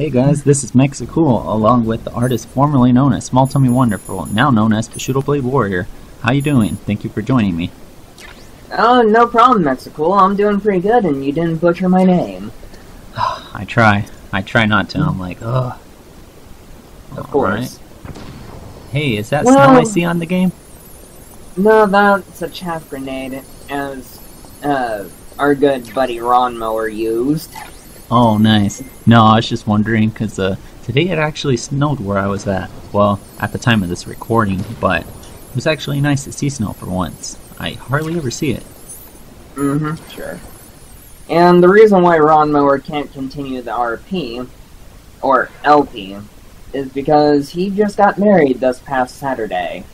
Hey guys, this is Mexicool, along with the artist formerly known as Small Tummy Wonderful, now known as Bushido Blade Warrior. How you doing? Thank you for joining me. Oh, no problem, Mexicool. I'm doing pretty good, and you didn't butcher my name. I try. I try not to. I'm like, ugh. Of course. Hey, is that Well- snow I see on the game? No, that's a chaff grenade, as uh, our good buddy Ron Mower used. Oh, nice. No, I was just wondering because uh, today it actually snowed where I was at. Well, at the time of this recording, but it was actually nice to see snow for once. I hardly ever see it. Mm-hmm, sure. And the reason why Ron Mower can't continue the RP, or LP, is because he just got married this past Saturday.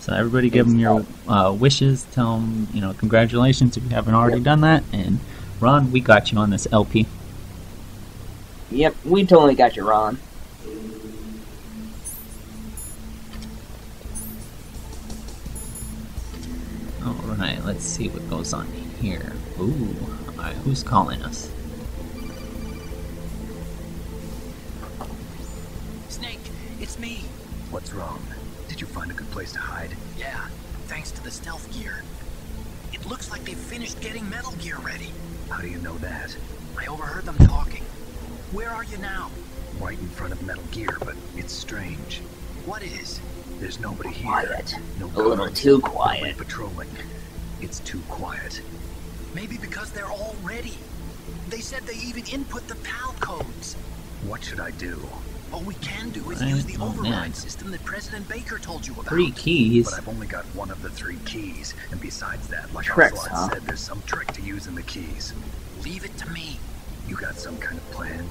So everybody give him your uh, wishes. Tell him, you know, congratulations if you haven't already Yep. done that. And Ron, we got you on this LP. Yep, we totally got you, Ron. All right, let's see what goes on here. Ooh, all right, who's calling us? Snake, it's me. What's wrong? Did you find a good place to hide? Yeah, thanks to the stealth gear. It looks like they've finished getting Metal Gear ready. How do you know that? I overheard them talking. Where are you now? Right in front of Metal Gear, but it's strange. What is? There's nobody here. Quiet. No A little too quiet. patrolling. It's too quiet. Maybe because they're all ready. They said they even input the PAL codes. What should I do? All we can do is Right, use the oh, override man. system that President Baker told you about. Three keys. But I've only got one of the three keys, and besides that, like Tricks, Ocelot huh? said, there's some trick to using the keys. Leave it to me. You got some kind of plan?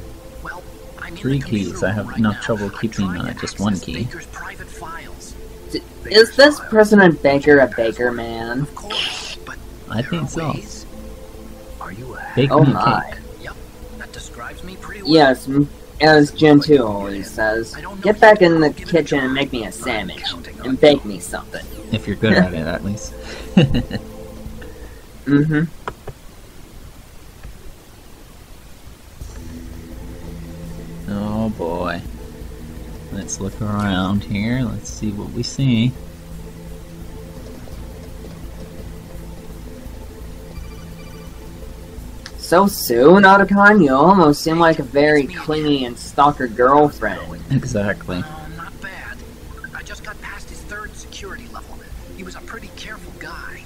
Well, I'm in Three the computer keys. I have right enough now. trouble keeping, trying uh, just one access key. Baker's private files. D- Is this President Baker a Baker man? Of course, but I think so. ways. Are you a Bake Oh my. cake. Yep, that describes me pretty well. Yes, m- as Gen 2 always says, get back in the kitchen and make me a sandwich, and bake me something. If you're good at it, at least. Mm-hmm. Oh boy. Let's look around here. Let's see what we see. So soon, Otacon, you almost seem like a very clingy and stalker girlfriend. Exactly. Uh, not bad. I just got past his third security level. He was a pretty careful guy.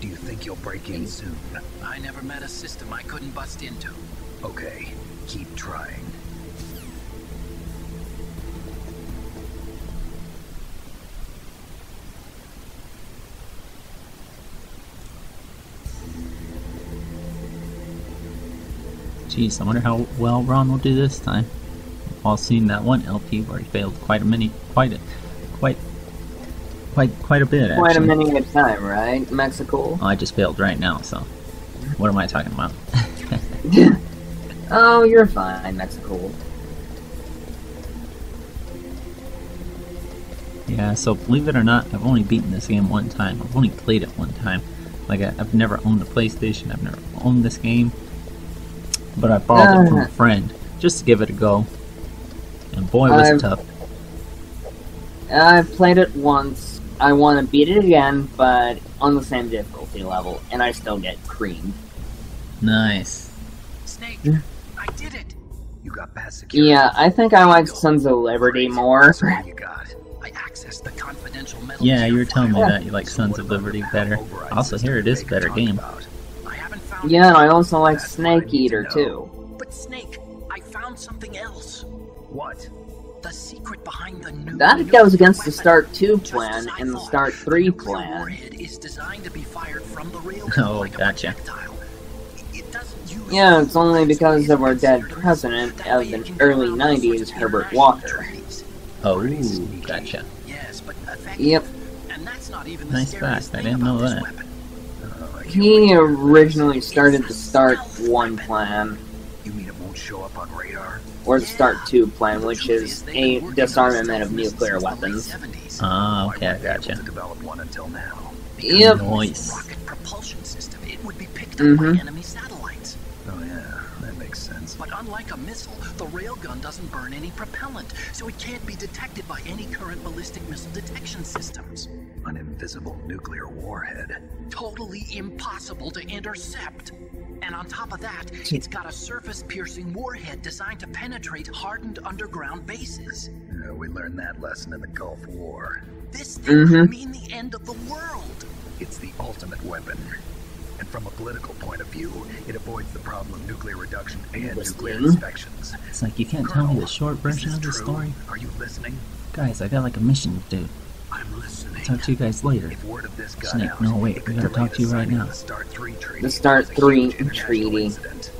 Do you think you'll break in soon? I never met a system I couldn't bust into. Okay, keep trying. Jeez, I wonder how well Ron will do this time. While seeing that one LP where he failed quite a many, quite a, quite, quite, quite a bit. Actually. Quite a minute a time, right, Mexicool? Oh, I just failed right now. So, what am I talking about? oh, you're fine, Mexicool. Yeah, so believe it or not, I've only beaten this game one time. I've only played it one time. Like, I've never owned a PlayStation, I've never owned this game. But I borrowed it from a Uh. friend just to give it a go. And boy, was I've- it tough. I've played it once. I want to beat it again, but on the same difficulty level, and I still get creamed. Nice. Snake, Yeah. I did it. You got past security. Yeah, I think I like Sons of Liberty more. What you got? I accessed the confidential metal Yeah, you were telling me file. that you like Sons of Liberty better. Also, here it is a better game. about? I haven't found Yeah, and I also like That's Snake need to Eater too. But Snake, I found something else. What? The secret behind the new That nuclear goes against the. Start 2 plan as I and the Start 3 nuclear plan. warhead is designed to be fired from the rail Oh, like a gotcha. It- it doesn't use Yeah, it's only because of our dead president of the early go around all sorts 90s, Herbert Walker. Oh, Pretty sneaky. gotcha. Yes, but effective. Yep. And that's not even the Nice fact, I didn't know that. weapon. Oh, I can't wait He originally started the Start 1 plan, You mean it won't show up on radar? or the Start 2 plan, which is a been working on disarmament of stealth missiles nuclear the weapons. 70s. Ah, okay, I weren't gotcha. to develop one until now. Yep. Nice. Rocket propulsion system. It would be picked up by enemy a missile, the railgun doesn't burn any propellant, so it can't be detected by any current ballistic missile detection systems. An invisible nuclear warhead. Totally impossible to intercept. And on top of that, it's got a surface-piercing warhead designed to penetrate hardened underground bases. Uh, we learned that lesson in the Gulf War. This thing Mhm. could mean the end of the world. It's the ultimate weapon. And from a political point of view, it avoids the problem of nuclear reduction and nuclear Listening? inspections. It's like you can't tell me the short is version this of the story. Are you listening? Guys, I got like a mission to do. I'm listening. Talk to you guys later. If word of this got Snake, out, no, wait, we gotta talk to you right now. The Start 3 treaty. The Start 3 huge treaty. incident.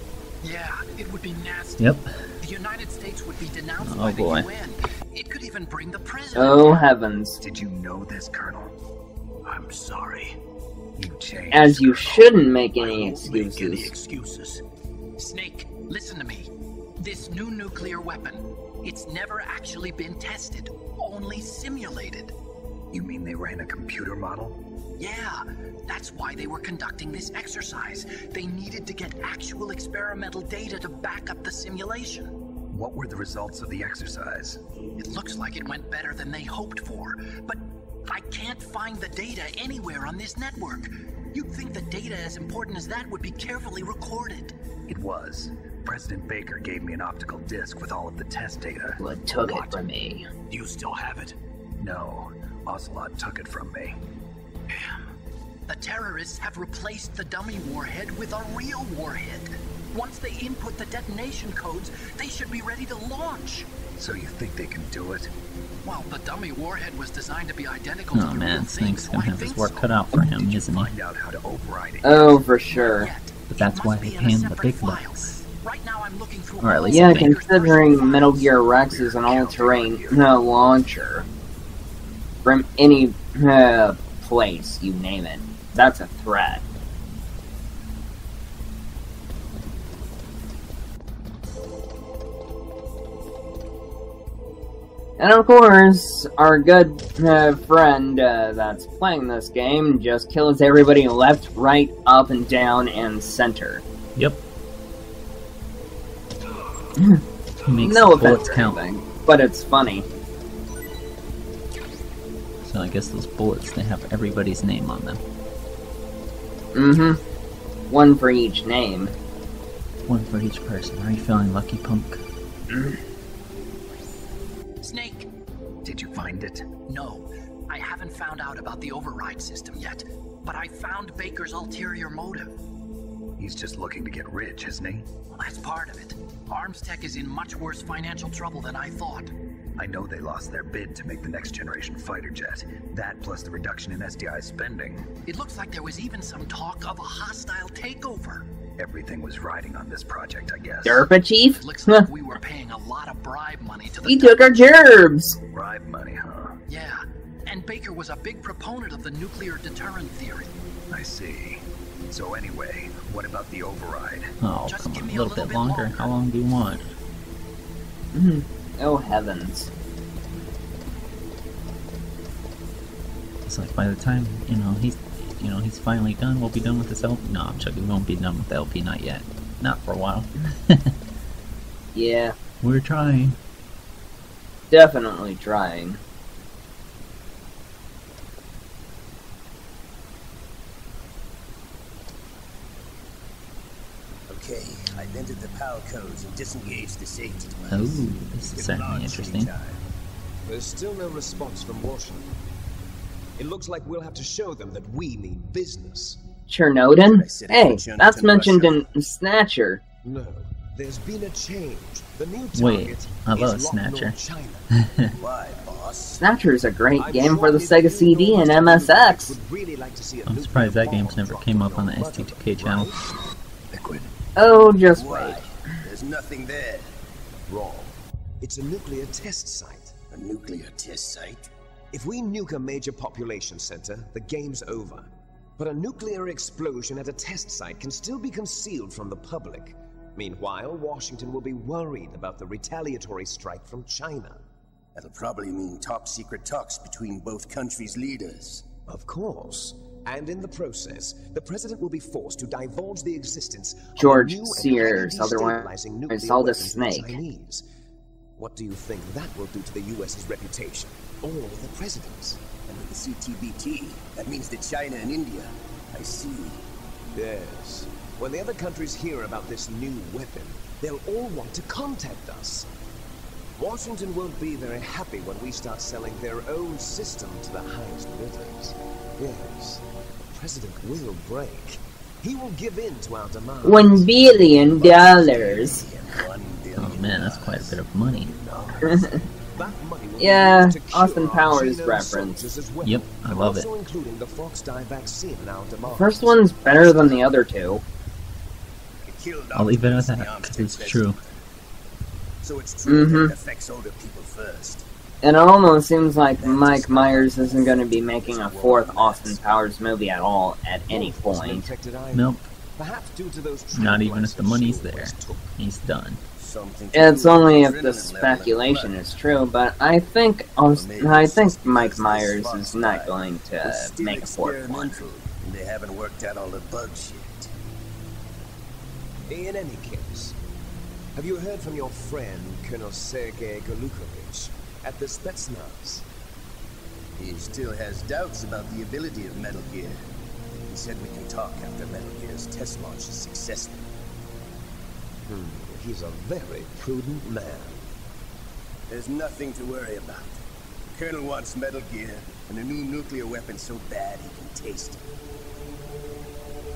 Yeah, it would be nasty. Yep. The United States would be denounced Oh, by the boy. UN. It could even bring the president. Oh heavens. Did you know this, Colonel? I'm sorry. You. As you shouldn't make any won't make any excuses. excuses. Snake, listen to me. This new nuclear weapon, it's never actually been tested, only simulated. You mean they ran a computer model? Yeah, that's why they were conducting this exercise. They needed to get actual experimental data to back up the simulation. What were the results of the exercise? It looks like it went better than they hoped for, but I can't find the data anywhere on this network. You'd think the data as important as that would be carefully recorded. It was. President Baker gave me an optical disc with all of the test data. What took it from me? Do you still have it? No. Ocelot took it from me. The terrorists have replaced the dummy warhead with a real warhead. Once they input the detonation codes, they should be ready to launch. So you think they can do it? Well, the dummy warhead was designed to be identical to Oh the man, real Snake's thing, gonna have his work so. cut out for him, Did isn't he? out how to override it? Oh, for sure. But that's why be they in pay him the big file. bucks. Right now I'm looking through Or at least Yeah, considering Metal. Gear Rex is an all-terrain uh, launcher from any uh, place, you name it. That's a threat. And of course, our good uh, friend uh, that's playing this game just kills everybody left, right, up, and down, and center. Yep. He makes no bullets count. anything, but it's funny. So I guess those bullets they have everybody's name on them. Mm-hmm. One for each name. One for each person. Are you feeling lucky, punk? Find it? no. I haven't found out about the override system yet, but I found Baker's ulterior motive. He's just looking to get rich, isn't he? Well, that's part of it. Armstech is in much worse financial trouble than I thought. I know they lost their bid to make the next generation fighter jet. That plus the reduction in SDI spending. It looks like there was even some talk of a hostile takeover. Everything was riding on this project, I guess. Derpa Chief? It looks like we were paying a lot of bribe money to the he took our gerbs! Bribe money, huh? Yeah, and Baker was a big proponent of the nuclear deterrent theory. I see. So anyway, what about the override? Oh, Just come give on. me A a little little bit bit longer. longer. How long do you want? Mm-hmm. Oh heavens. It's like by the time, you know, he's you know, he's finally done, we'll be done with this LP. No, I'm joking, we won't be done with the LP, not yet. Not for a while. Yeah, We're trying. definitely trying. Okay, I've entered the PAL codes and disengaged the safety device. Oh, this is Give certainly interesting. time. There's still no response from Washington. It looks like we'll have to show them that we mean business. Chernodin? I said it Hey, that's mentioned Russia. in Snatcher. No, there's been a change. The new Wait, target I love is Snatcher. Lop Nur China. Why, boss? Snatcher's a great I'm game sure for the Sega CD and. MSX. would really like to see a I'm surprised that bomb game's never came up on the your ST2K channel. Liquid. Oh, just wait. There's nothing there. Wrong. It's a nuclear test site. A nuclear test site? If we nuke a major population center, the game's over. But a nuclear explosion at a test site can still be concealed from the public. Meanwhile, Washington will be worried about the retaliatory strike from China. That'll probably mean top secret talks between both countries' leaders. Of course. And in the process, the president will be forced to divulge the existence George of a new and Sears, highly otherwise destabilizing nuclear Aldous weapons the Snake. Chinese. What do you think that will do to the US's reputation? Or the president's? And with the CTBT, that means that China and India. I see. Yes. When the other countries hear about this new weapon, they'll all want to contact us. Washington won't be very happy when we start selling their own system to the highest bidders. Yes, the president will break. He will give in to our demands. One billion dollars. Oh man, that's quite a bit of money. That money will be Yeah, used to cure Austin Powers reference. well, Yep, I and love it. including the Fox Die vaccine in. First one's better than the other two. I'll leave it at that arms because it's true. So it's true Mhm. that it affects older people first. And it almost seems like Mike Myers isn't going to be making a fourth Austin Powers movie at all at any point. Nope, Perhaps due to those not even if the money's there. Shield always took. He's done. Something It's only if the speculation is true, but I think I think Mike Myers is not going to make a fourth one. they haven't worked out all the bugs yet. In any case, have you heard from your friend, Colonel Sergei Gurlukovich, at the Spetsnaz? He still has doubts about the ability of Metal Gear. He said we can talk after Metal Gear's test launch is successful. Hmm. He's a very prudent man. There's nothing to worry about. The Colonel wants Metal Gear and a new nuclear weapon so bad he can taste it.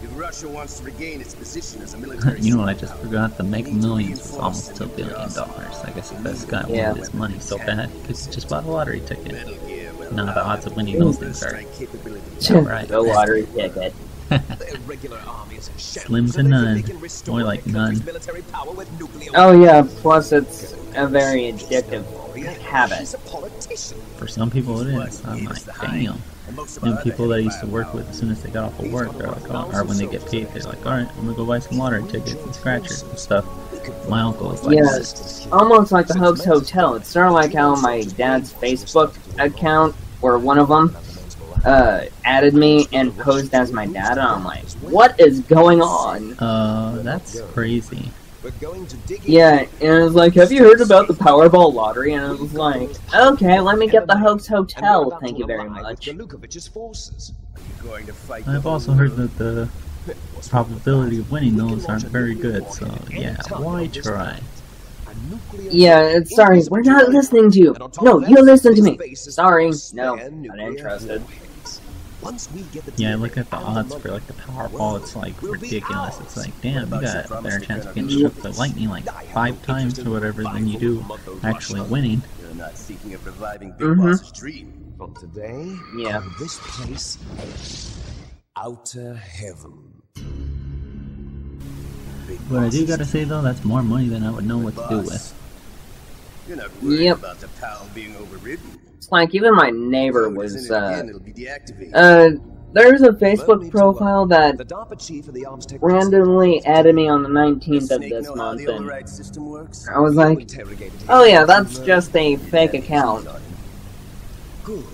If Russia wants to regain its position as a military you know I just forgot? The Mega we need to Millions was almost the a billion dollars. I guess if this guy Yeah. wanted his money so bad, he could just buy a lottery ticket. Metal Now the odds of winning those things are strike capability. Yeah, right. the lottery ticket. Their regular armies and shells, Slim to so they think none. they More like none. military power with nuclear Oh yeah, plus it's a very addictive habit. He's a politician. For some people it is. I'm like, damn. And most of You our know, other people that I used to work with, as soon as they got off of work, they're like, oh, or when they get paid, they're like, alright, I'm gonna go buy some lottery tickets and scratchers and stuff. My uncle is like Yeah. that. Almost like the Hoax Hotel. It's sort of like how my dad's Facebook account, or one of them, uh, added me and posed as my dad, and I'm like, what is going on? Uh, that's crazy. We're going to dig in. Yeah, and it was like, have you heard about the Powerball lottery? And I was like, okay, let me get the Hoax Hotel, thank you very much. Gurlukovich's forces. You're going to fight I've also heard that the probability of winning those aren't very good, so yeah, why try? Yeah, it's- sorry, we're not listening to you. And on top No, you listen to me. Sorry, no, not interested. Warheads. Once we get the Yeah, look at the odds for like the Powerball, it's like ridiculous. It's like, damn, you got a better chance of getting struck by lightning like five times interest or whatever than you do actually winning. You're not thinking of reviving Big Mhm. Boss's dream. From today, Yeah. this place Outer Heaven. Big What I do gotta say though, that's more money than I would know what to do with. You're not worried Yep. about the PAL being overridden. It's like even my neighbor was, uh, deactivated. uh, there's a Facebook profile that The DARPA chief of the arms tech randomly added me on the 19th of this month, and override system works? I was like, oh yeah, that's just a fake account. Good.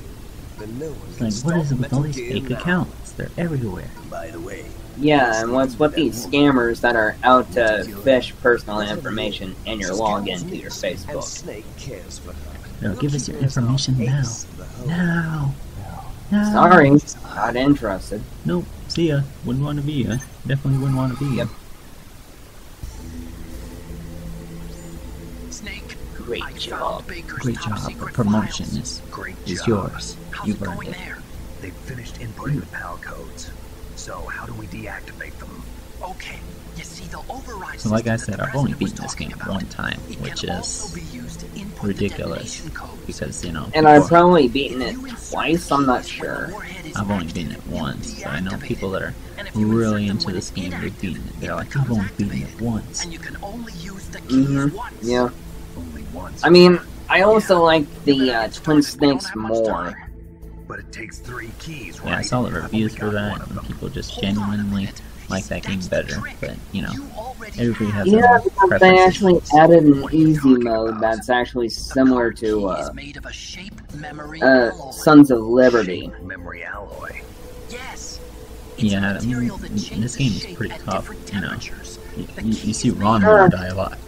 Then no one It's can like, what is it with all these fake accounts? They're everywhere. By the way, Yeah, and what's with these scammers that are out to fish personal information in your login to your And Facebook? Snake cares for her. No, give us your information now. Now. Now. Sorry, not interested. Nope. See ya. Wouldn't want to be ya. Definitely wouldn't want to be ya. Snake, Great I job. Great job. The promotion is Great is job. yours. How's You've it earned going it. there? They've finished inputting the PAL codes. So how do we deactivate them? Okay, you see the override So like I said, I've only beaten this game about. one time, It which can is also be used to input the ridiculous because you know And I've probably beaten it twice, I'm not keys when the sure. I've only beaten it once, but I know people that are And if you really into this game. They've beaten it. They're like, I've only beaten it once. And you can only use the keys Mm-hmm. once. Yeah. Only once. I mean, I also like the uh, Twin started, we don't Snakes more. But it takes three keys, right? Yeah, I saw the reviews for that, and people just Hold on a genuinely minute. Like that game better. But you know, everybody has Yeah, their own because they actually added an What are you easy mode that's actually similar to uh, is made of a shape memory uh. Sons of Liberty. Yes, Yeah, I mean, this game is pretty tough, you know. You, you, you see Ron made Sure. die a lot.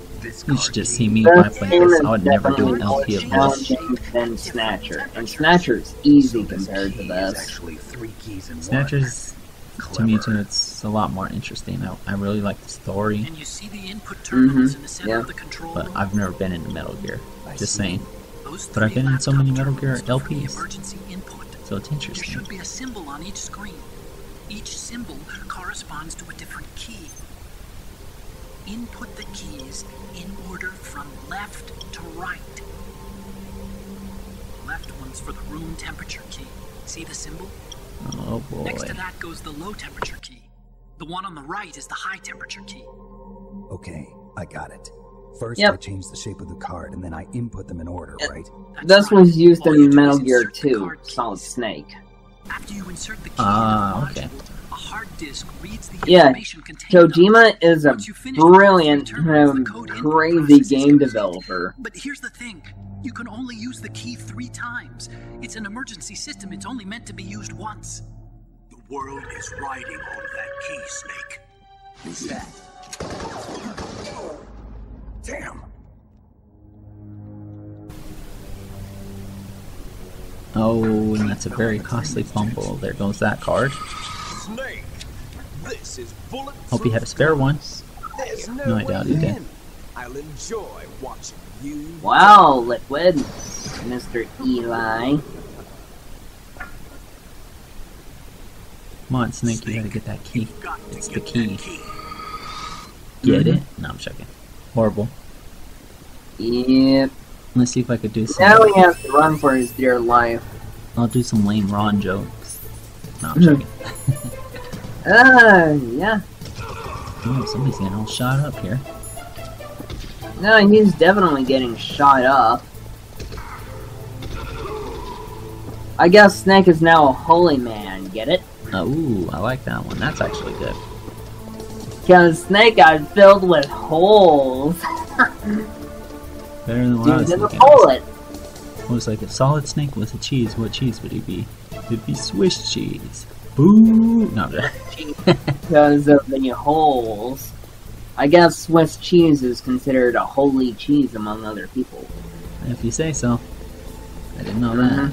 You should just see me if I This played game this. I would never do an LP more of this. challenging than Snatcher, and Snatcher's easy So this compared to key is this. actually three keys in one. Snatchers, to me too, it's a lot more interesting. I, I really like the story, And you see the input terminals mm-hmm. in the center yeah. of the control but? I've never been into Metal Gear. Just saying. Those but I've been in so many Metal Gear terminals are for the LPs. emergency input. So it's There should be a symbol on each screen. Each symbol corresponds to a different key. Input the keys in order from left to right. Left one's for the room temperature key. See the symbol? Oh boy. Next to that goes the low temperature key. The one on the right is the high temperature key. Okay, I got it. First, Yep. I change the shape of the card, and then I input them in order, Yeah. right? That's This right. was used All in Metal Gear 2. Solid Snake. After you insert the key Ah, the okay. Module, a hard disk reads the Yeah, information contained on it. Kojima is a finish brilliant, three terminals, the um, crazy game developer. But here's the thing. You can only use the key three times. It's an emergency system. It's only meant to be used once. The world is riding on that key, Snake. Who's that? Damn! Oh, and that's a very costly fumble. There goes that card. Snake, this is bullet. Hope you had a spare one. There's no, No, I doubt you did. I'll enjoy watching you. Wow, Liquid. Mr. Eli. Come on, Snake, you gotta get that key. Got It's the key. key. Get Mhm. it? No, I'm joking. Horrible. Yep. Let's see if I could do some. Now he has to run for his dear life. I'll do some lame Ron jokes. No, I'm Mhm. joking. Ah, yeah. Oh, somebody's getting all shot up here. No, he's definitely getting shot up. I guess Snake is now a holy man, get it? Oh, ooh, I like that one. That's actually good. Because Snake got filled with holes. Better than what I Dude, was in a thinking. bullet. It was like a Solid Snake with a cheese, what cheese would he be? It'd be Swiss cheese. Boo! No. Because of the holes. I guess Swiss cheese is considered a holy cheese among other people. if you say so. I didn't know Mhm. that.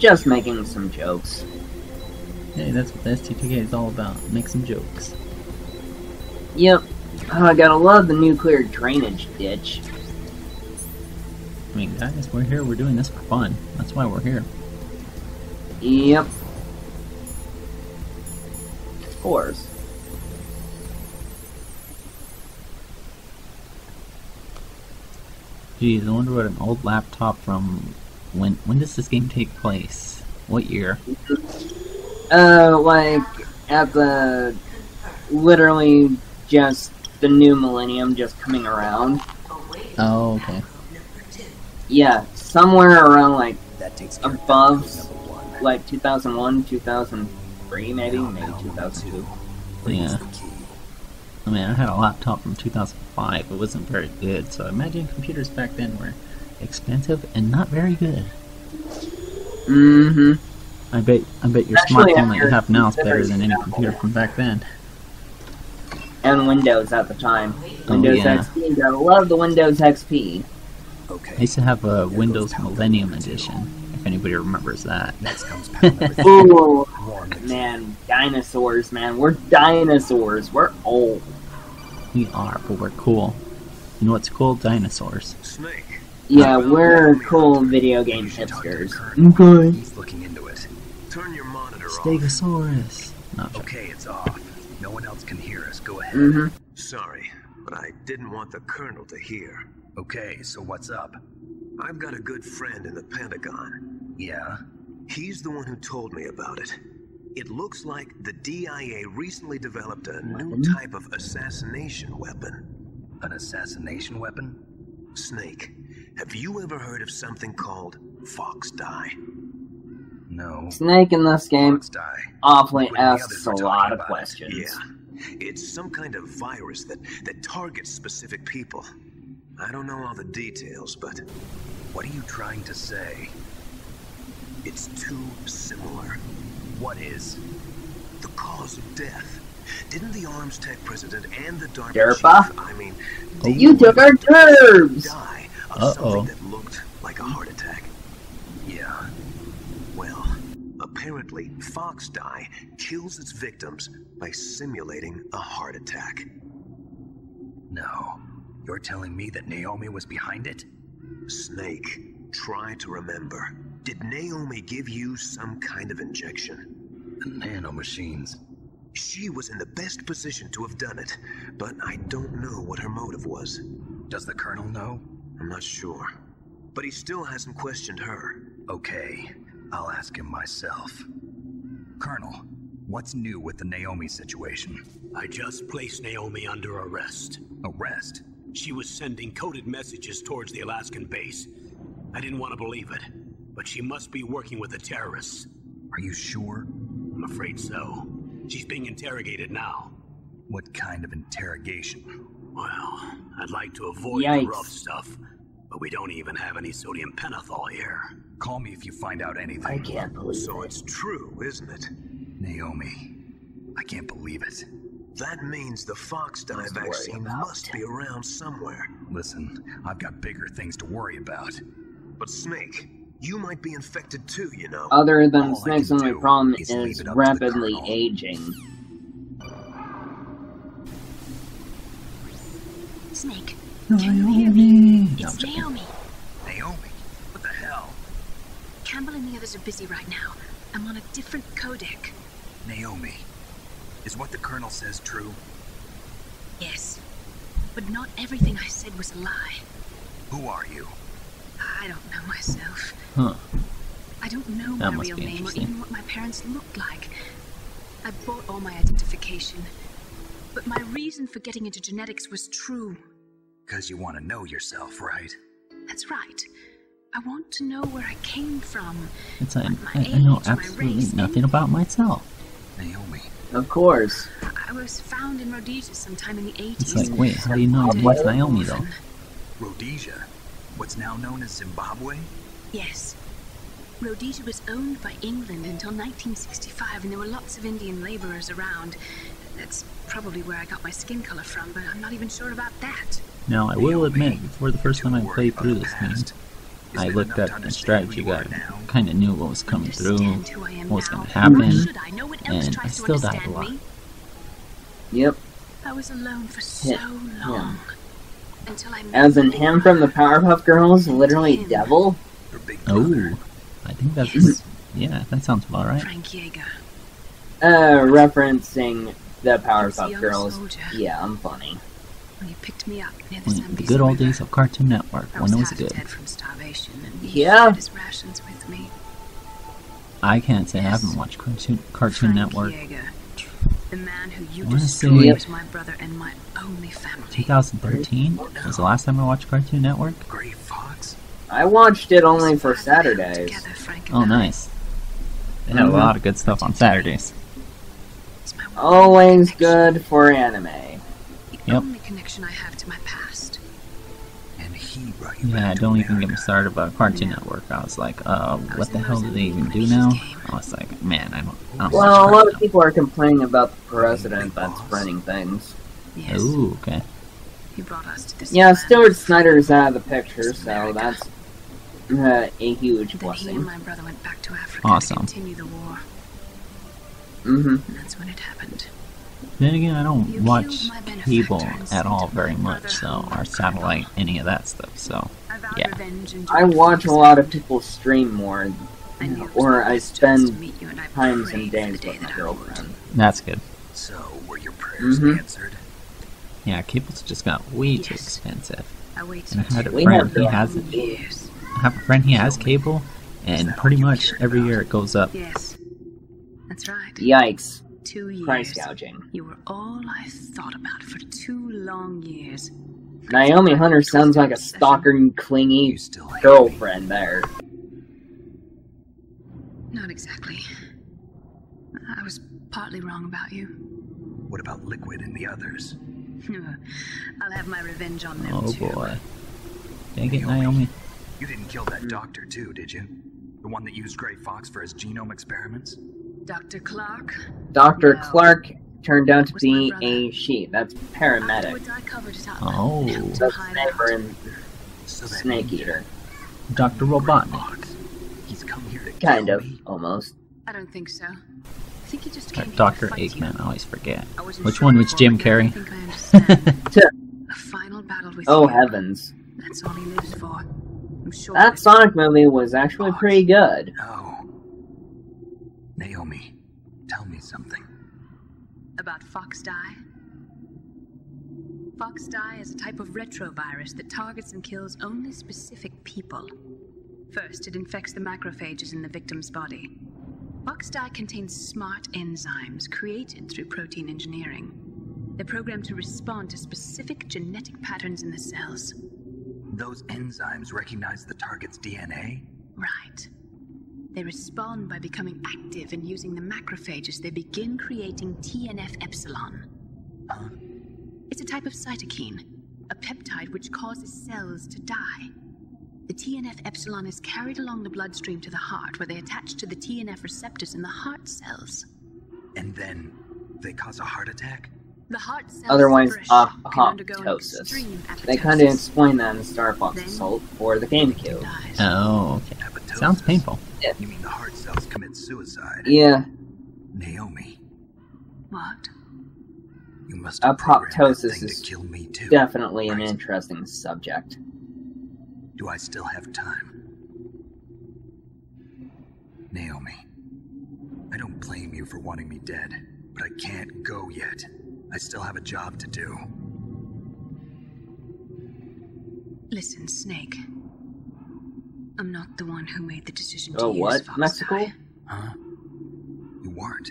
Just making some jokes. Hey, that's what the ST2K is all about. Make some jokes. Yep. Oh, I gotta love the nuclear drainage ditch. I mean, guys, we're here. We're doing this for fun. That's why we're here. Yep. Of course. Geez, I wonder what an old laptop from when when does this game take place? What year? Uh, like, at the. literally just the new millennium just coming around. Oh, okay. Yeah, somewhere around, like, That takes care Above, of one. like 2001, 2003, maybe, Now, maybe now, 2002. Yeah. the? I mean, I had a laptop from 2005. It wasn't very good, so I imagine computers back then were expensive and not very good. Mm-hmm. I bet I bet your Actually, smartphone that you have now is better than any considering- computer from back then. And Windows at the time. Oh, Windows yeah. XP, gotta love the Windows XP. I Okay. used to have a Here Windows Millennium. Edition, if anybody remembers that. Next comes pound number three. Ooh, Warm the key. man, dinosaurs, man. We're dinosaurs. We're old. we are, but we're cool. You know what's cool? Dinosaurs. Snake. Yeah, Well, we're cool video game You should talk to the hipsters. Okay. He's looking into it. Turn your monitor. Stegosaurus. No, I'm. Okay, it's off. No one else can hear us. Go ahead. Mm-hmm. Sorry, but I didn't want the Colonel to hear. Okay, so what's up? I've got a good friend in the Pentagon. Yeah? He's the one who told me about it. It looks like the DIA recently developed a new mm-hmm. type of assassination weapon. An assassination weapon? Snake, have you ever heard of something called Fox Die? No. Snake in this game Fox die. awfully When asks a lot of about it. questions. Yeah. It's some kind of virus that, that targets specific people. I don't know all the details, but What are you trying to say? It's too similar. What is? The cause of death. Didn't the Arms Tech president and the DARPA Derpa? chief, I mean, Oh. You took our nerves! die of Uh-oh. something that looked like a heart attack? Yeah. Well, apparently, Fox Die kills its victims by simulating a heart attack. No. You're telling me that Naomi was behind it? Snake, try to remember. Did Naomi give you some kind of injection? The nanomachines. She was in the best position to have done it, but I don't know what her motive was. Does the Colonel know? I'm not sure. But he still hasn't questioned her. Okay, I'll ask him myself. Colonel, what's new with the Naomi situation? I just placed Naomi under arrest. Arrest? She was sending coded messages towards the Alaskan base. I didn't want to believe it, but she must be working with the terrorists. Are you sure? I'm afraid so. She's being interrogated now. What kind of interrogation? Well, I'd like to avoid Yikes. the rough stuff, but we don't even have any sodium pentothal here. Call me if you find out anything. I can't believe So it. it's true, isn't it? Naomi. I can't believe it. That means the Fox Die vaccine must be around somewhere. Listen, I've got bigger things to worry about. But Snake, you might be infected too, you know. Other than All Snake's only problem is is it up to the rapidly aging. Snake, can you hear me? It's Naomi. Naomi? What the hell? Campbell and the others are busy right now. I'm on a different codec. Naomi. Is what the Colonel says true? Yes. But not everything I said was a lie. Who are you? I don't know myself. Huh. I don't know That my real name or even what my parents looked like. I bought all my identification. But my reason for getting into genetics was true. Because you want to know yourself, right? That's right. I want to know where I came from. It's like, My I, I know age, my absolutely race, nothing and- about myself. Naomi. Of course. I was found in Rhodesia sometime in the 80s. It's like, wait, how do you know Adopted it's Naomi, though? Rhodesia. What's now known as Zimbabwe? Yes. Rhodesia was owned by England until 1965, and there were lots of Indian laborers around. That's probably where I got my skin color from, but I'm not even sure about that. Now, I will admit, before the first time I played through this game, I looked enough to at the understand strategy you are guide, now? kind of knew what was coming through, Understand who I am what was going to Why happen, should I? No one else and tries I to still died a understand lot. me. Yep. I was alone for so Yeah, long. Until I met As in him from the Powerpuff Girls, literally Him. Devil? Your big brother. Oh, I think that's yeah, that sounds about right. Frank Jaeger. Uh, referencing the He was a Powerpuff young Girls. soldier. Yeah, I'm funny. When he picked me up near the When, Zambezi the good old River. days of Cartoon Network, I when it was half good. dead from starvation, and he Yeah. shared his rations with me. I can't say I haven't watched Cartoon Cartoon Frank Network. Jaeger, the man who you I wanna destroyed say- was my brother and my only family. 2013 was the last time I watched Cartoon Network. Gray Fox? I watched it only for Survived the hell Saturdays. together, Oh, nice. They had a Mhm. lot of good stuff on Saturdays. It's my one Always good for anime. The Yep. only connection I have to my past. And he brought you Yeah, back don't even get me America. started about Cartoon Network. I was like, uh, what the hell do they even do now? when he came. I was like, man, I don't. I don't Well, a lot of people are complaining about the president that's running things. Yes. Ooh, okay. He brought us to this Yeah, land. Stuart Snyder's out of the picture, so that's uh, a huge Then he and blessing. my brother went back to Africa Awesome. to continue the war. Mm-hmm. And that's when it happened. Then again, I don't You watch killed my benefactor cable at all very much, brother so home our satellite, any of that stuff. So I Yeah. I watch a lot of people stream more, I knew or I best chance to spend meet you, I times prayed and for the days with my that girlfriend. that's good. So, were your prayers Mhm. answered? Yeah, cable's just got way too expensive. I And I had a We friend, he has it. years. I have a friend, he has cable, and pretty much every year it goes up. Yes. That's right. Yikes. Two years. Price gouging. You were all I thought about for two long years. Naomi Hunter sounds like a stalker and clingy You still hate girlfriend there. Not exactly. I was partly wrong about you. What about Liquid and the others? I'll have my revenge on them Oh too. boy. Dang it, Naomi. You didn't kill that doctor too, did you? The one that used Gray Fox for his genome experiments? Dr. Clark? Dr. No. Clark turned out to be a she. That's paramedic. Afterwards, I covered it up. Oh. and helped him oh. That's hide Sniper and So Snake Eater. Dr. Robotnik. Fox. He's come here to Kind kill of, me? almost. I don't think so. I think he just came here Dr. to. Eggman, I always forget. I Which sure one was Jim but Carrey? think I understand. a final battle with Oh heavens. That's all he lives for. I'm sure. That Sonic movie was actually pretty good. No. Naomi, tell me something. About Fox Die? Fox Die is a type of retrovirus that targets and kills only specific people. First, it infects the macrophages in the victim's body. Fox Die contains smart enzymes created through protein engineering. They're programmed to respond to specific genetic patterns in the cells. Those enzymes recognize the target's DNA? Right. They respond by becoming active and using the macrophages. They begin creating TNF epsilon. Huh? It's a type of cytokine, a peptide which causes cells to die. The TNF epsilon is carried along the bloodstream to the heart, where they attach to the TNF receptors in the heart cells. And then they cause a heart attack? The heart cells Otherwise, can uh, undergo apoptosis. extreme They kind of explain that in Star Fox Then- Assault for the GameCube. Oh, okay. Apoptosis? Sounds painful. You mean the heart cells commit suicide? Yeah, Naomi, What? you must have programmed that apoptosis thing is to kill me too. definitely an interesting subject. Do I still have time? Naomi, I don't blame you for wanting me dead, but I can't go yet. I still have a job to do. Listen, Snake. I'm not the one who made the decision Oh, to use what? Fox Mexico? Huh? You weren't.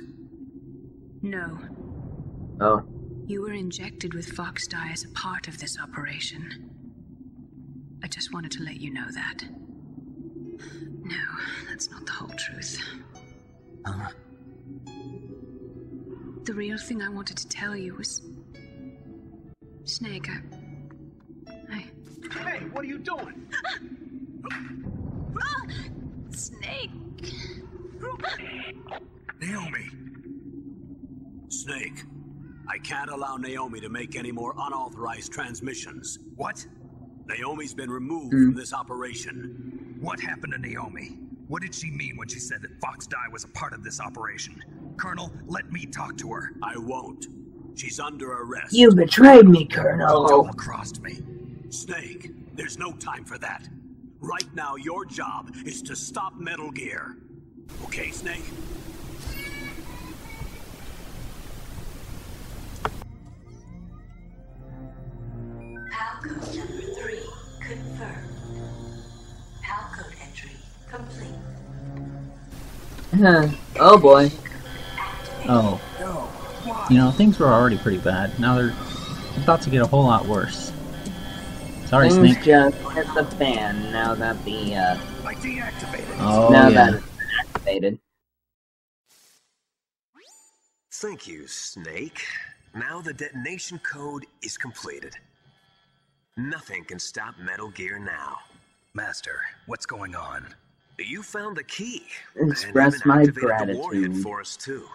No, Oh, You were injected with Fox Die as a part of this operation. I just wanted to let you know that. No, that's not the whole truth. Huh? The real thing I wanted to tell you was. Snake, I. I. Hey, what are you doing? Ah! Snake! Naomi! Snake, I can't allow Naomi to make any more unauthorized transmissions. What? Naomi's been removed Hmm. from this operation. What happened to Naomi? What did she mean when she said that Fox Die was a part of this operation? Colonel, let me talk to her. I won't. She's under arrest. you betrayed me, Colonel. Double Colonel. crossed me. Snake, there's no time for that. Right now, your job is to stop Metal Gear. Okay, Snake? oh boy. Oh. You know, things were already pretty bad. Now they're about to get a whole lot worse. Sorry, Things Snake. just hit the fan now that the uh, I deactivated. Oh, now yeah. that it's been activated. Thank you, Snake. Now the detonation code is completed. Nothing can stop Metal Gear now. Master, what's going on? You found the key. Express my even activated the warhead gratitude. for us too.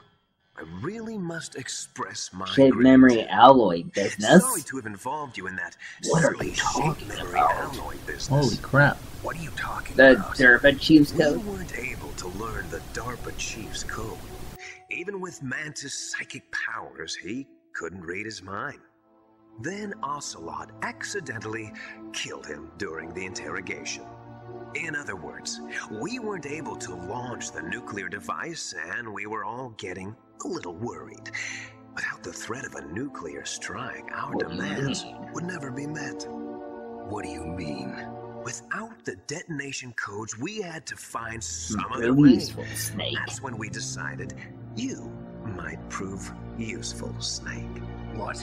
I really must express my Shape gratitude. memory alloy Sorry business. to have involved you in that What are you talking about? Holy crap. What are you talking The about? DARPA Chief's We code. weren't able to learn the DARPA chief's code. Even with Mantis' psychic powers, he couldn't read his mind. Then Ocelot accidentally killed him during the interrogation. In other words, we weren't able to launch the nuclear device, and we were all getting a little worried. Without the threat of a nuclear strike, our What demands hmm. would never be met. What do you mean? Without the detonation codes, we had to find some hmm, other Really way. Snake. That's when we decided you might prove useful, Snake. What?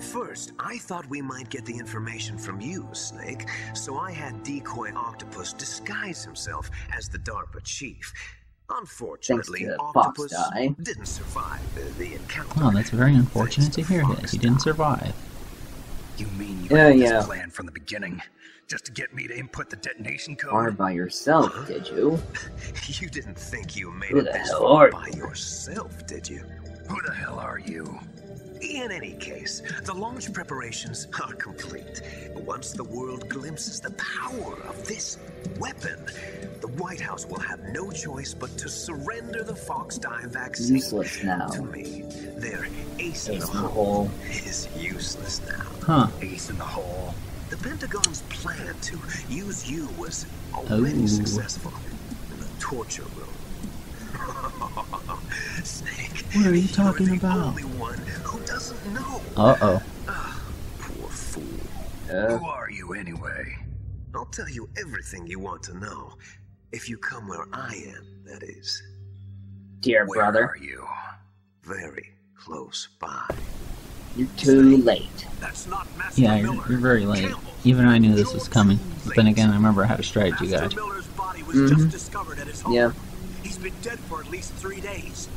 First, I thought we might get the information from you, Snake, so I had Decoy Octopus disguise himself as the DARPA chief. Unfortunately, to Fox Octopus didn't survive the, the encounter. Oh, that's very unfortunate to Thanks hear that. He didn't survive. You mean you Yeah, had yeah. this plan from the beginning? Just to get me to input the detonation code? Or by yourself, did you? You didn't think you made Who it this far by yourself, did you? Who the hell are you? In any case, the launch preparations are complete. Once the world glimpses the power of this weapon, the White House will have no choice but to surrender the Fox Die vaccine Useless now. to me. Their ace in Ace the in the hole hole. is useless now. Huh. Ace in the hole. The Pentagon's plan to use you was already Oh. successful in the torture room. Snake. What are you talking about? Only one who doesn't know. Uh oh. Poor fool. Uh, Who are you anyway? I'll tell you everything you want to know. If you come where I am, that is. dear Where brother, are you? Very close by. you're too late. That's not Master Yeah, you're, you're very late. Campbell, Even I knew this was coming. But then again, I remember how to strategy Master guide. Miller's body was just discovered at his home. Yeah. He's been dead for at least three days.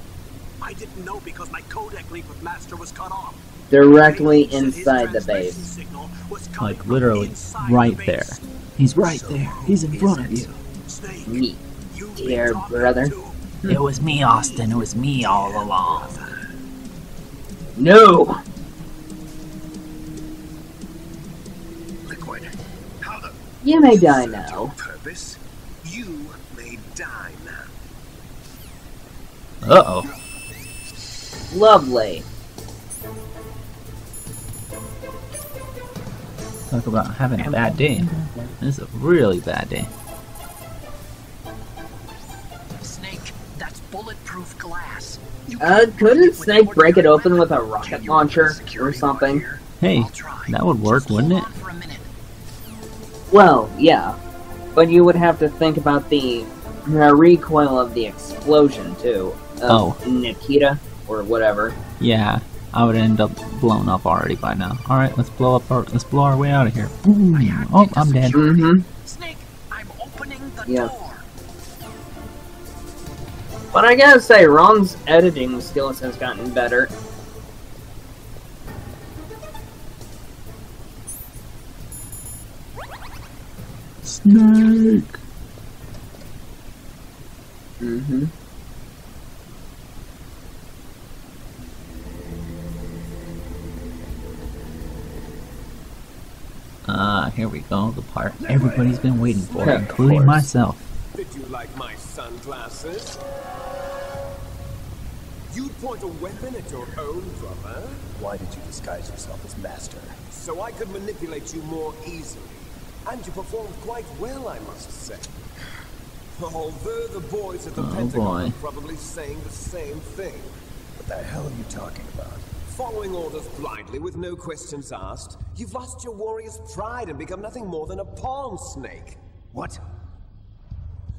I didn't know because my codec link with Master was cut off. Directly inside the base. signal was coming Like literally right the there. He's right there. He's in front of you. Snake, Me, you've dear brother. It was me, Austin. It was me all along. No! Liquid. How the You may die Served your now. Purpose? You may die now. Uh oh. Lovely. Talk about having a bad day. This is a really bad day. Snake, that's bulletproof glass. You Uh, couldn't Snake break it open with a rocket launcher or something? Hey, that would work, wouldn't it? on for a minute. Well, yeah. But you would have to think about the uh, recoil of the explosion, too. Of Oh. Nikita, or whatever. Yeah, I would end up blown up already by now. All right, let's blow up. Our, let's blow our way out of here. Boom. Oh, I'm dead. Mm-hmm. Snake, I'm opening the Yeah. door. But I gotta say, Ron's editing skills has gotten better. Snake. Mm-hmm. Ah, here we go. The part everybody's been waiting for, Of including myself. Did you like my sunglasses? You'd point a weapon at your own brother, Why did you disguise yourself as master? so I could manipulate you more easily. And you performed quite well, I must say. Although the boys at the Oh, Pentagon boy. are probably saying the same thing. What the hell are you talking about? Following orders blindly with no questions asked, you've lost your warrior's pride and become nothing more than a pawn snake. What?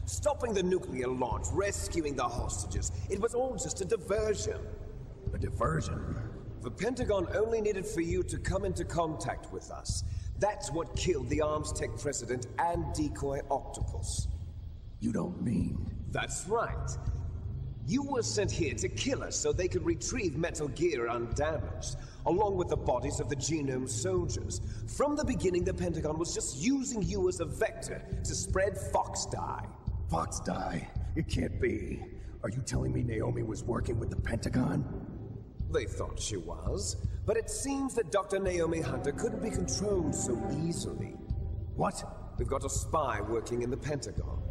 Stopping the nuclear launch, rescuing the hostages, it was all just a diversion. A diversion? The Pentagon only needed for you to come into contact with us. That's what killed the Arms Tech president and decoy Octopus. You don't mean. That's right. You were sent here to kill us so they could retrieve Metal Gear undamaged, along with the bodies of the Genome soldiers. From the beginning, the Pentagon was just using you as a vector to spread Fox Die. Fox die? It can't be. Are you telling me Naomi was working with the Pentagon? They thought she was, but it seems that Dr. Naomi Hunter couldn't be controlled so easily. What? We've got a spy working in the Pentagon.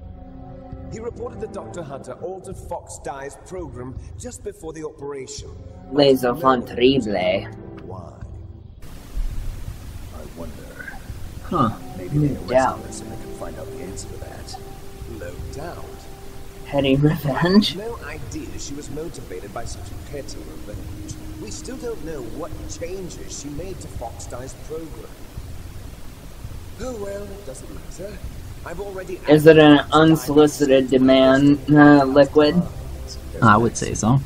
He reported that Dr. Hunter altered Fox Die's program just before the operation. Les No enfants terribles. Why? I wonder. Huh. Maybe No they doubt. her so they can find out the answer to that. No doubt. Petty revenge? No idea she was motivated by such petty revenge. We still don't know what changes she made to Fox Die's program. Oh well, it doesn't matter. Is it an unsolicited demand, uh, liquid? I would say so.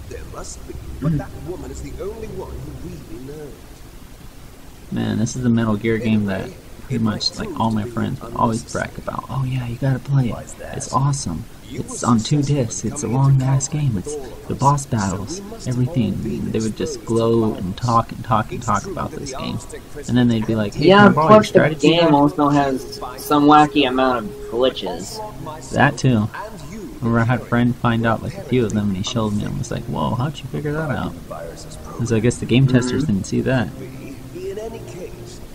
Man, this is the Metal Gear game that pretty much like all my friends always brag about, oh yeah, you gotta play it. It's awesome. It's on two discs. It's a long ass game. It's the boss battles, everything. They would just glow and talk and talk and talk about this game, and then they'd be like, "Hey, yeah, of I borrow your plus the game also has some wacky amount of glitches. That too. Remember, I had a friend find out like a few of them, and he showed me. and was like, "Whoa, how'd you figure that out?" Because I guess the game testers mm-hmm. didn't see that.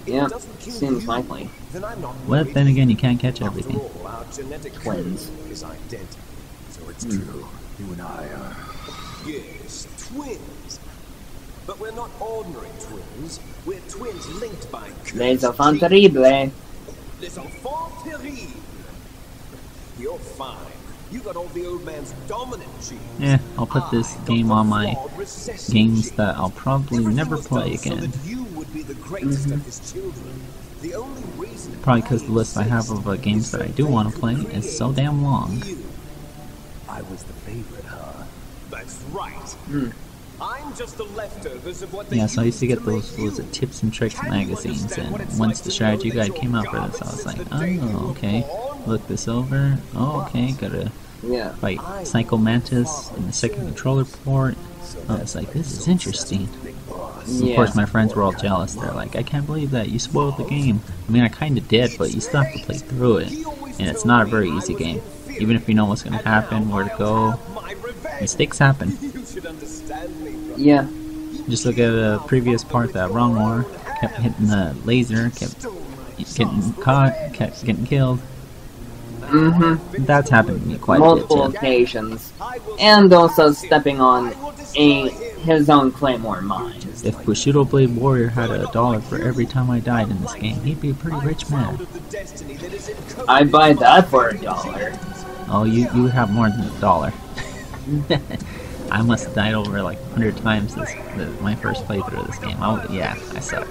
In any case, Yeah, seems you, likely. then I'm not Well, then again, you can't catch everything. All, our genetic Twins. is identical. So it's hmm. true. You and I are. Yes, twins. But we're not ordinary twins. We're twins linked by Les cursed enfants genes. terribles. Les enfants terribles. You're fine. You got all the old man's dominant genes. Yeah, I'll put this I game on my games that I'll probably Everything never play again. so again. that you would be the greatest of his children. The only reason Probably because the list I have of uh, games that I do want to play is so damn long. you. I was the favorite, huh? That's right. Hmm. I'm just the leftovers of what they Yeah, so I used to get make those those you. uh, tips and tricks Can magazines, and once like the to strategy guide came out for this, I was like, the day you oh, okay, look this over. Oh, okay, gotta Yeah. fight Psycho Mantis in the second controller port. I was like, this is interesting. Of course, my friends were all jealous. They're like, I can't believe that you spoiled the game. I mean, I kind of did, but you still have to play through it, and it's not a very easy game. Even if you know what's gonna happen, where to go, mistakes happen. You should understand me, brother. Yeah. Just look at a previous part that Ronmower kept hitting the laser, kept getting caught, kept getting killed. Mm-hmm. That's happened to me quite a Multiple bit. Too. occasions. And also stepping on a his own claymore mine. If Bushido Blade Warrior had a dollar for every time I died in this game, he'd be a pretty rich man. Of the destiny that is encoded I'd buy that for a dollar. Oh, you you would have more than a dollar. I must have died over like hundred times this the, my first playthrough of this game. Oh yeah, I suck.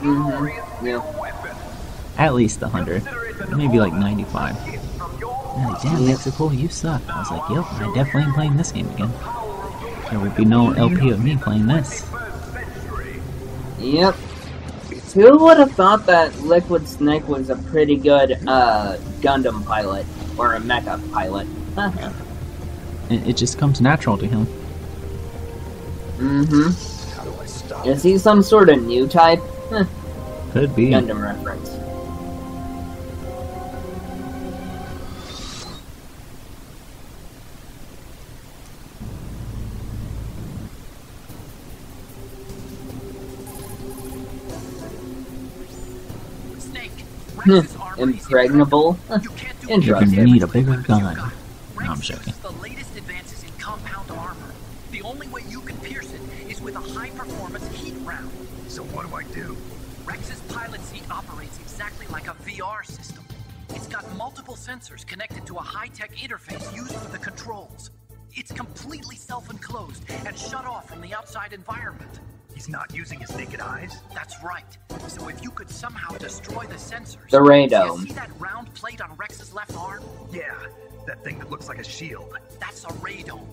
Mm-hmm. Yeah. At least a hundred, maybe like ninety-five. Yeah, damn Mexicool, you suck. I was like, yep, I definitely ain't playing this game again. There would be no LP of me playing this. Yep. Who would have thought that Liquid Snake was a pretty good uh, Gundam pilot or a mecha pilot? It, it just comes natural to him. mm-hmm. How do I stop? Is he some sort of new type? Could be. Gundam reference. Impregnable? Huh, You can't do You're gonna need a bigger gun. No, I'm Rex joking. uses the latest advances in compound armor. The only way you can pierce it is with a high-performance heat round. So what do I do? Rex's pilot seat operates exactly like a VR system. It's got multiple sensors connected to a high-tech interface used for the controls. It's completely self-enclosed and shut off from the outside environment. He's not using his naked eyes? That's right. So if you could somehow destroy the sensors... The radome. you see that round plate on Rex's left arm? Yeah, that thing that looks like a shield. That's a radome.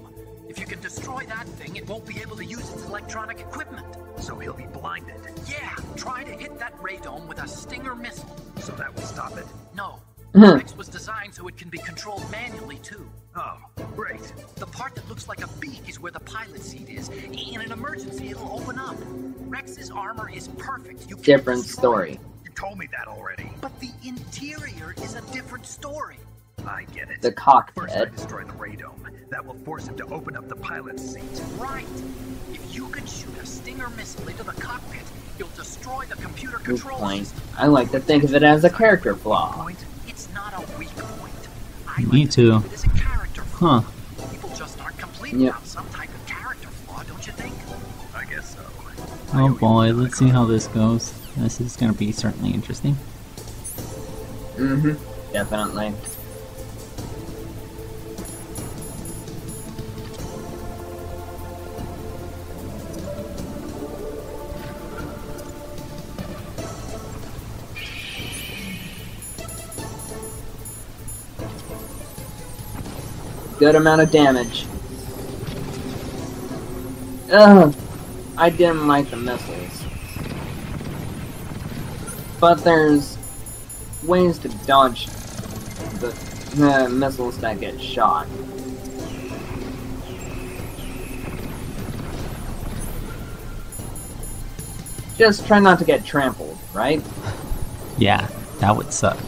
If you can destroy that thing, it won't be able to use its electronic equipment. So he'll be blinded. Yeah, try to hit that radome with a Stinger missile. So that will stop it. No. Hmm. Rex was designed so it can be controlled manually, too. Oh, great. The part that looks like a beak is where the pilot seat is. In an emergency, it'll open up. Rex's armor is perfect. You can't Different story. it. You told me that already. But the interior is a different story. I get it. The First, I cockpit. destroy the radome. That will force him to open up the pilot's seat. Right. If you can shoot a Stinger missile into the cockpit, you'll destroy the computer Good control point. I like to think of it as a character flaw. Point? It's not a weak Me too. think of it as a character flaw. Huh. People just aren't complete Yep. some type of character flaw, don't you think? I guess so. Oh boy, let's see how this goes. This is gonna be certainly interesting. Mm-hmm. Definitely. Good amount of damage. Ugh. I didn't like the missiles. But there's ways to dodge the uh, missiles that get shot. Just try not to get trampled, right? Yeah, that would suck.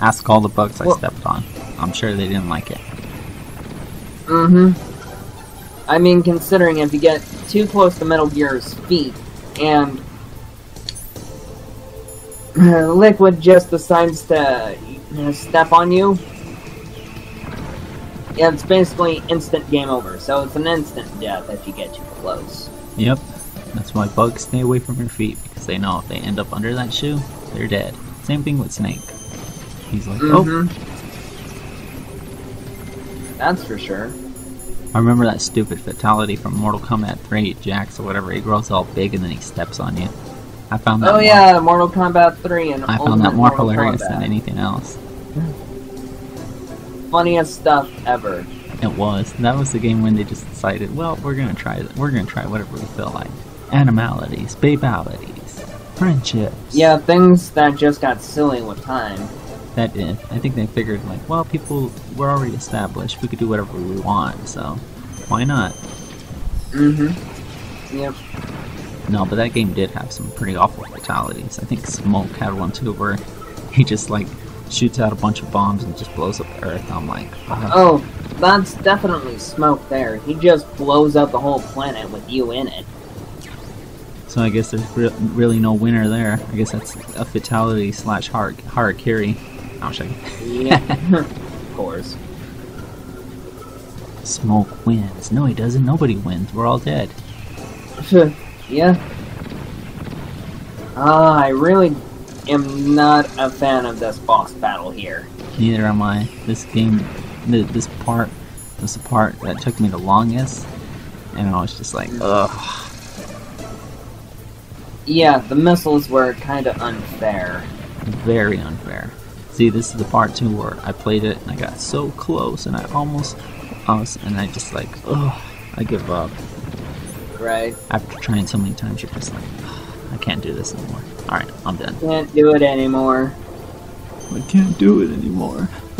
Ask all the bugs I stepped on. I'm sure they didn't like it. Mm-hmm. I mean, considering if you get too close to Metal Gear's feet and Liquid just decides to you know, step on you, yeah, it's basically instant game over. So it's an instant death if you get too close. Yep, that's why bugs stay away from your feet because they know if they end up under that shoe, they're dead. Same thing with Snake. He's like, oh, Mhm. That's for sure. I remember that stupid fatality from Mortal Kombat 3, Jax or whatever. He grows all big and then he steps on you. I found that. Oh more- yeah, Mortal Kombat 3 and I found that more Mortal hilarious Kombat. than anything else. Funniest stuff ever. It was. That was the game when they just decided, well, we're gonna try. We're gonna try whatever we feel like. Animalities, babalities, friendships. Yeah, things that just got silly with time. That did. I think they figured like, well, people we're already established. We could do whatever we want, so why not? Mm-hmm. Yep. No, but that game did have some pretty awful fatalities. I think Smoke had one too, where he just like shoots out a bunch of bombs and just blows up the Earth. I'm like, uh, Oh, that's definitely smoke there. He just blows up the whole planet with you in it. so I guess there's re- really no winner there. I guess that's a fatality slash hard harakiri. I wish I could. Yeah. of course. Smoke wins. No, he doesn't. Nobody wins. We're all dead. yeah. Ah, I really am not a fan of this boss battle here. Neither am I. This game, th- this part, was the part that took me the longest, and I was just like, ugh. Yeah, the missiles were kind of unfair. very unfair. See, this is the part too where I played it and I got so close and I almost, I was, and I just like, oh, I give up. Right. After trying so many times, you're just like, "Ugh, I can't do this anymore. All right, I'm done. Can't do it anymore. I can't do it anymore.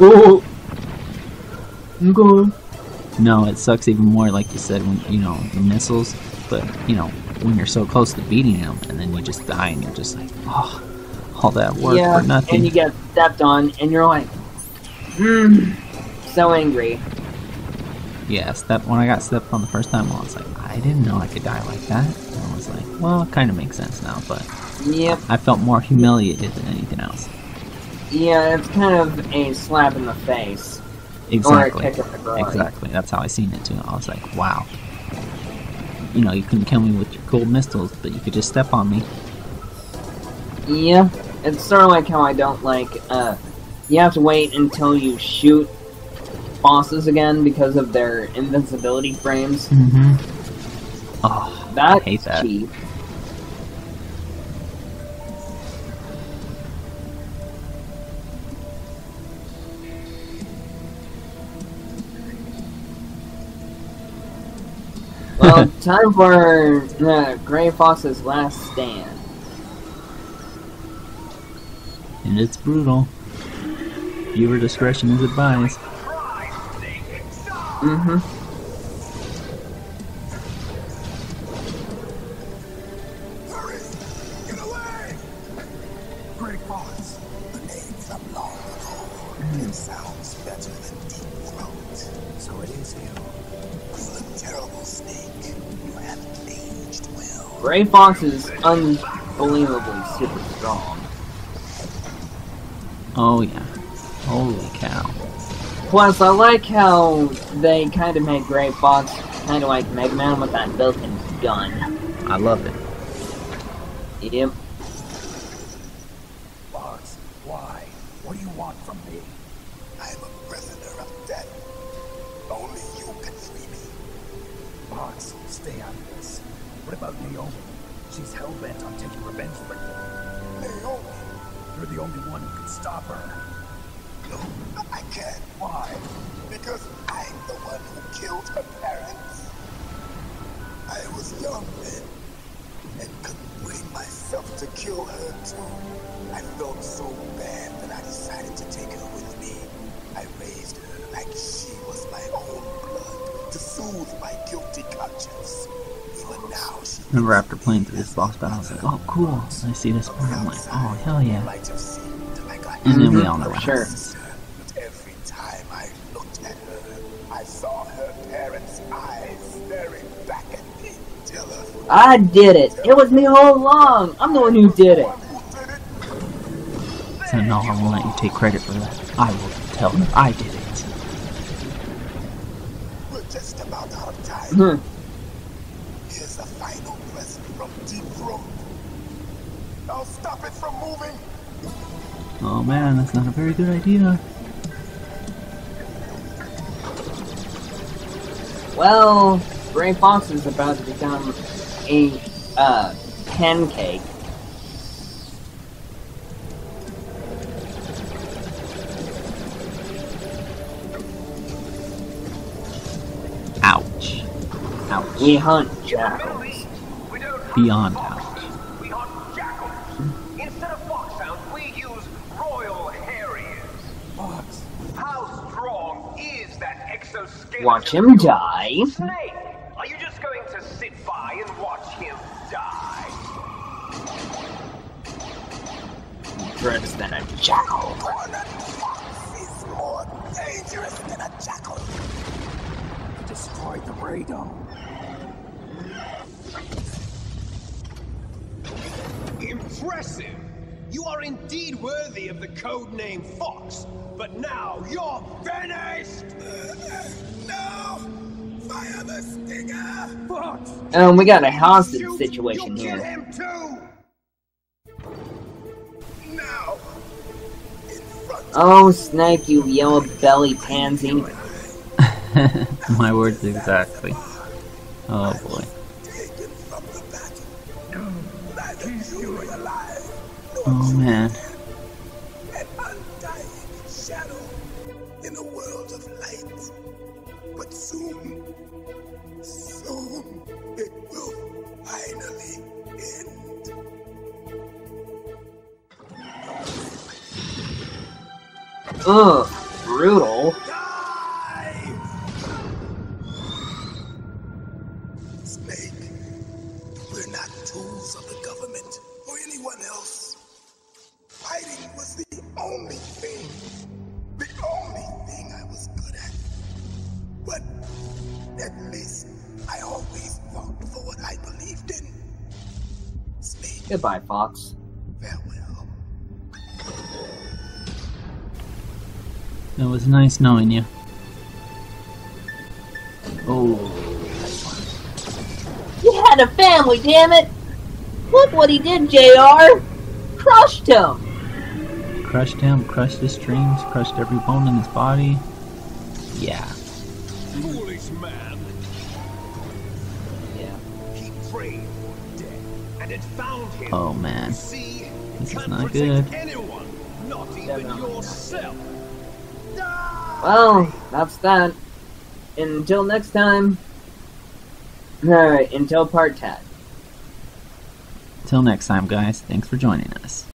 oh. I'm going. No, it sucks even more, like you said, when you know the missiles. But you know, when you're so close to beating him, and then you just die, and you're just like, oh, all that work yeah, for nothing. and you get stepped on, and you're like, hmm, so angry. Yeah, step when I got stepped on the first time, I was like, I didn't know I could die like that. And I was like, well, it kind of makes sense now, but Yep. I felt more humiliated than anything else. Yeah, it's kind of a slap in the face. Exactly. Or a kick the. Exactly. That's how I seen it too. I was like, wow. You know, you couldn't kill me with gold missiles, but you could just step on me. Yeah, it's sort of like how I don't like, uh, you have to wait until you shoot bosses again because of their invincibility frames. Mm-hmm. Oh, That's I hate that. cheap. Well, time for uh, Gray Fox's last stand. And it's brutal. Viewer discretion is advised. Mm-hmm. Well. Gray Fox is unbelievably super strong. Oh yeah. Holy cow. Plus, I like how they kind of made Gray Fox kind of like Mega Man with that built-in gun. I love it. Yep. Fox, why? What do you want from me? I am a prisoner of death. Only you can free me. Fox, stay out of this. What about Naomi? She's hell-bent on taking revenge for you. Naomi? You're the only one who can stop her. No, I can't. Why? Because I'm the one who killed her parents. I was young then and couldn't bring myself to kill her too. I felt so bad that I decided to take her with me. I raised her like she was my own blood to soothe my guilty conscience. Even now, she Remember after playing through this boss battle, I was like, oh cool. I see this part, I'm like, oh hell yeah. might have seemed like a And then we Mhm, all know what sure. happens. But every time I looked at her, I saw her parents' eyes staring back at me. I did it. It was me all along. I'm the one who did it. So no, I won't let you take credit for that. I will tell her I did it. we're just about out of time. Hmm. Here's a final present from Deep Throat. I'll stop it from moving. Oh man, that's not a very good idea. Well, Gray Fox is about to become a uh, pancake. Ouch. Ouch. We hunt jackals. Beyond Watch him die. Are you just going to sit by and watch him die? Dreads than a jackal. Is more dangerous than a jackal. Destroyed the radome. Impressive! You are indeed worthy of the code name Fox, but now you're finished! Um, we got a hostage situation Kill here. him too! Now! Oh, Snake, you yellow belly pansy. My words exactly. Oh boy. Oh man. An undying shadow in a world of light. But soon, soon, Ugh, brutal. Was knowing you. Oh. He had a family, damn it! Look what he did, JR! Crushed him! Crushed him, crushed his dreams, crushed every bone in his body. Yeah. Foolish man! Yeah. He prayed for death, and it found him. Oh man. See, This is can't good. anyone, not even yourself. Well, that's that. Until next time. Alright, until part 10. Till next time, guys. Thanks for joining us.